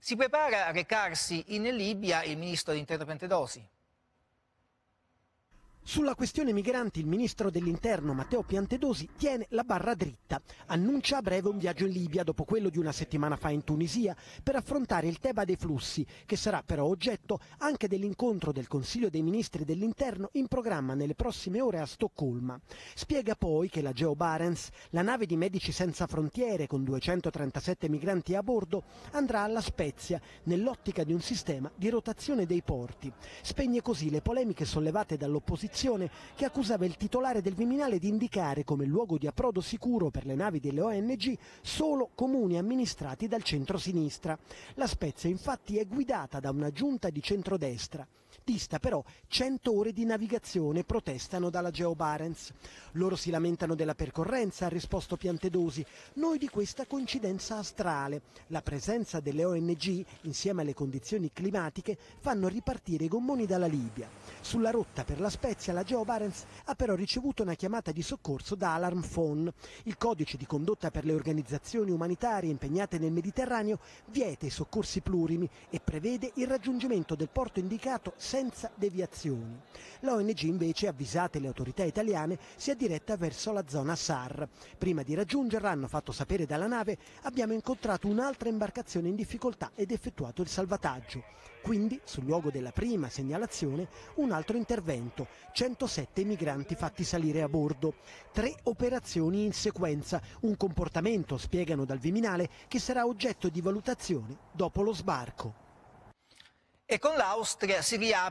Si prepara a recarsi in Libia il ministro dell'interno Pentedosi. Sulla questione migranti il ministro dell'interno Matteo Piantedosi tiene la barra dritta. Annuncia a breve un viaggio in Libia dopo quello di una settimana fa in Tunisia per affrontare il tema dei flussi, che sarà però oggetto anche dell'incontro del Consiglio dei ministri dell'interno in programma nelle prossime ore a Stoccolma. Spiega poi che la Geo Barents, la nave di Medici Senza Frontiere con 237 migranti a bordo, andrà alla Spezia nell'ottica di un sistema di rotazione dei porti. Spegne così le polemiche sollevate dall'opposizione che accusava il titolare del Viminale di indicare come luogo di approdo sicuro per le navi delle ONG solo comuni amministrati dal centro-sinistra. La Spezia infatti è guidata da una giunta di centrodestra. Dista però 100 ore di navigazione, protestano dalla Geo Barents. Loro si lamentano della percorrenza, ha risposto Piantedosi, noi di questa coincidenza astrale. La presenza delle ONG, insieme alle condizioni climatiche, fanno ripartire i gommoni dalla Libia. Sulla rotta per la Spezia la Geo Barents ha però ricevuto una chiamata di soccorso da Alarm Phone. Il codice di condotta per le organizzazioni umanitarie impegnate nel Mediterraneo vieta i soccorsi plurimi e prevede il raggiungimento del porto indicato senza deviazioni. L'ONG invece, avvisate le autorità italiane, si è diretta verso la zona SAR. Prima di raggiungerla, hanno fatto sapere dalla nave, abbiamo incontrato un'altra imbarcazione in difficoltà ed effettuato il salvataggio. Quindi, sul luogo della prima segnalazione, un altro intervento, 107 migranti fatti salire a bordo. Tre operazioni in sequenza, un comportamento, spiegano dal Viminale, che sarà oggetto di valutazione dopo lo sbarco. E con l'Austria si riapre